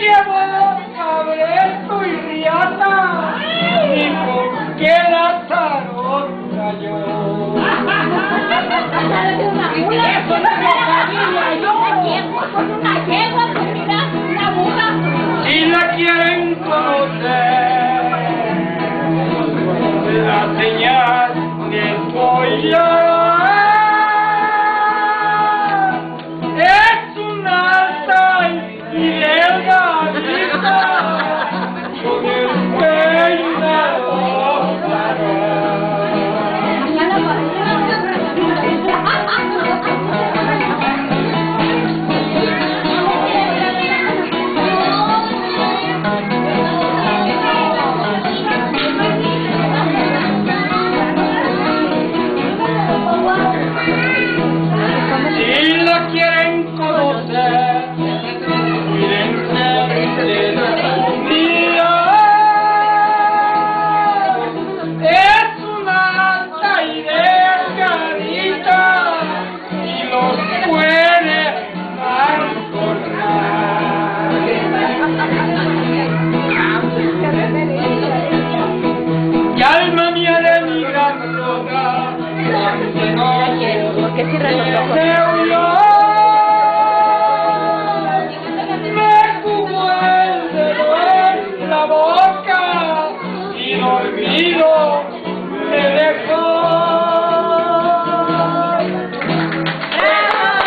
llevado cabresto y riata, ni con qué la tarota yo. Si la quieren conocer, la señal Y alma mía de mi gran loca, no quiero, porque cierran los ojos. Me cubo el dedo en la boca.